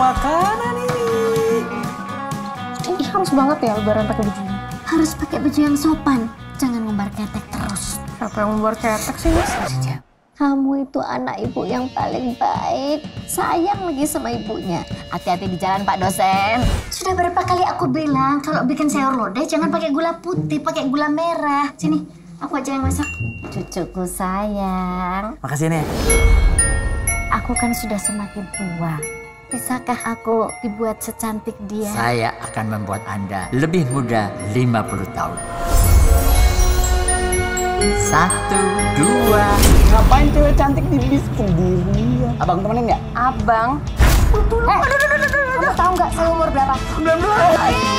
makanan ini. Ini harus banget ya lebaran pakai baju ini. Harus pakai baju yang sopan. Jangan ngumbar ketek terus. Siapa yang membuat ketek sih, Mas? Kamu itu anak ibu yang paling baik. Sayang lagi sama ibunya. Hati-hati di jalan Pak dosen. Sudah berapa kali aku bilang kalau bikin sayur lodeh jangan pakai gula putih, pakai gula merah. Sini, aku aja yang masak. Cucuku sayang. Makasih nih. Aku kan sudah semakin tua. Bisakah aku dibuat secantik dia? Saya akan membuat Anda lebih muda 50 tahun. Satu, dua. Ngapain cewek cantik di bis sendirian? Abang temenin ya? Abang? Eh. Kamu tahu nggak saya umur berapa? 19.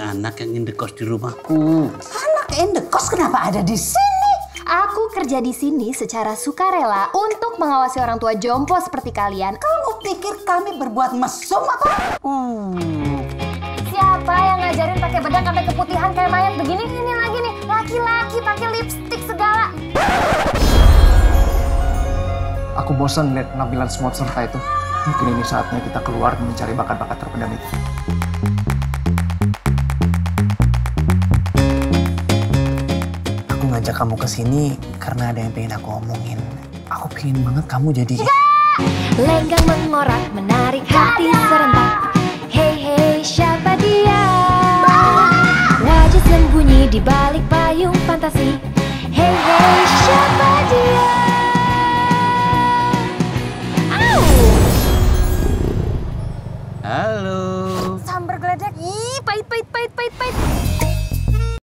Anak yang indekos di rumahku. Anak indekos kenapa ada di sini? Aku kerja di sini secara sukarela untuk mengawasi orang tua jompo seperti kalian. Kamu pikir kami berbuat mesum apa? Hmm. Siapa yang ngajarin pakai bedak sampai keputihan kayak mayat begini? Ini lagi nih, laki-laki pakai lipstick segala. Aku bosan lihat penampilan semua peserta itu. Mungkin ini saatnya kita keluar dan mencari bakat-bakat terpendam itu. Ngajak kamu ke sini karena ada yang pengen aku omongin. Aku pengen banget kamu jadi... Lenggang mengorak menarik hati serentak Hey hey siapa dia Wajah sembunyi di balik payung fantasi Hey hey siapa dia Au! Halo. Sambar geledek, ih pahit pahit pahit pahit pahit.